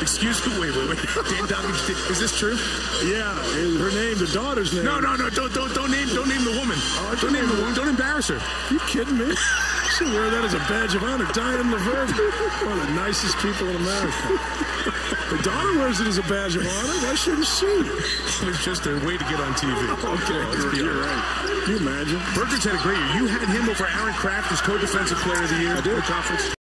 Excuse me. Wait, wait, wait. Dan Is this true? Yeah, her name, the daughter's name. No, no, no. Don't, don't, don't name, don't name the woman. Oh, don't name the woman. Don't embarrass her. You kidding me? She'll wear that as a badge of honor. Diane Laverne, one of the nicest people in America. The daughter wears it as a badge of honor. Why shouldn't she? It's just a way to get on TV. Okay, oh, you're, you're right. Can you imagine? Burgers had a great year. You had him over Aaron Craft as co-defensive player of the year. I did. the conference.